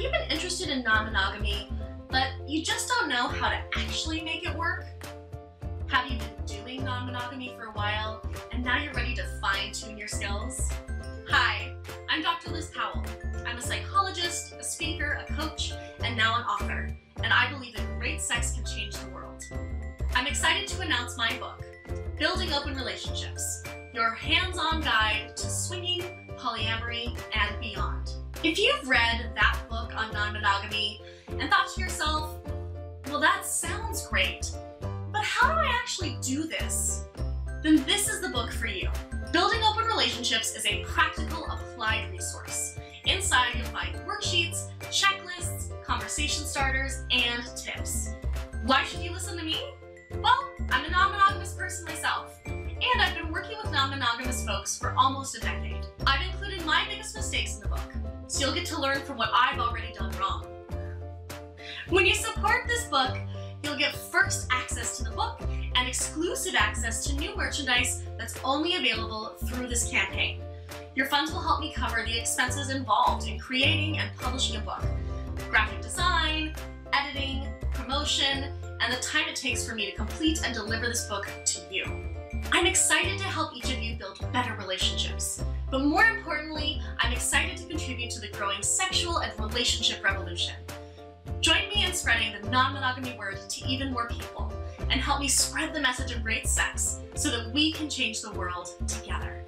you been interested in non-monogamy, but you just don't know how to actually make it work? Have you been doing non-monogamy for a while, and now you're ready to fine-tune your skills? Hi, I'm Dr. Liz Powell. I'm a psychologist, a speaker, a coach, and now an author, and I believe that great sex can change the world. I'm excited to announce my book, Building Open Relationships, your hands-on guide to swinging, polyamory, and beyond. If you've read that on non-monogamy and thought to yourself, well that sounds great, but how do I actually do this? Then this is the book for you. Building Open Relationships is a practical applied resource. Inside you'll find worksheets, checklists, conversation starters, and tips. Why should you listen to me? Well, I'm a non-monogamous person myself, and I've been working with non-monogamous folks for almost a decade. I've included my biggest mistakes in the book, so you'll get to learn from what I've already done wrong. When you support this book, you'll get first access to the book and exclusive access to new merchandise that's only available through this campaign. Your funds will help me cover the expenses involved in creating and publishing a book, graphic design, editing, promotion, and the time it takes for me to complete and deliver this book to you. I'm excited to help each of you build better relationships. But more importantly, I'm excited to contribute to the growing sexual and relationship revolution. Join me in spreading the non-monogamy word to even more people and help me spread the message of great sex so that we can change the world together.